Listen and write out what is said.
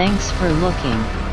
Thanks for looking.